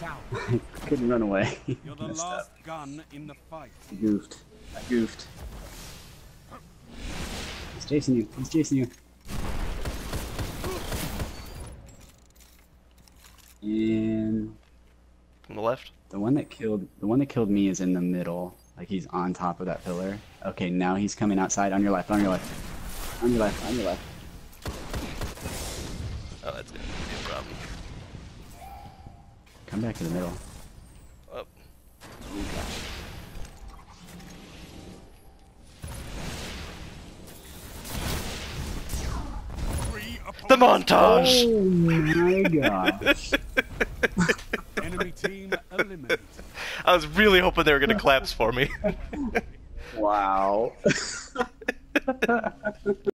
down. Couldn't run away. You're the Messed last up. gun in the fight. I goofed. I goofed. He's chasing you. He's chasing you. And From the left. the one that killed the one that killed me is in the middle. Like he's on top of that pillar. Okay, now he's coming outside on your left, on your left. On your left, on your left. Come back in the middle. Oh, Three the montage. Oh my gosh. Enemy team eliminated. I was really hoping they were gonna collapse for me. wow.